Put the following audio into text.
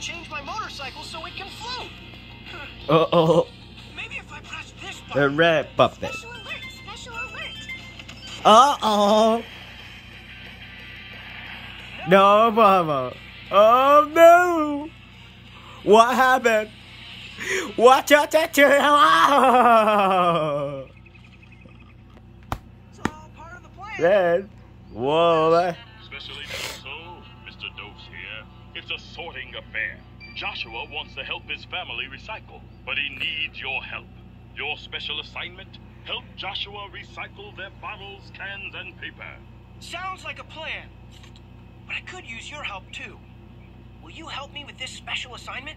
gotta change my motorcycle so it can float. Uh oh. Maybe if I press this The red puppet. Special alert! Special alert! Uh oh. No, mama. Oh no. What happened? Watch out, tattoo. Oh. It's all part of the plan. Then, whoa. that- Especially so, Mr. Dose here. It's a sorting affair. Joshua wants to help his family recycle, but he needs your help. Your special assignment? Help Joshua recycle their bottles, cans, and paper. Sounds like a plan. But I could use your help too. Will you help me with this special assignment?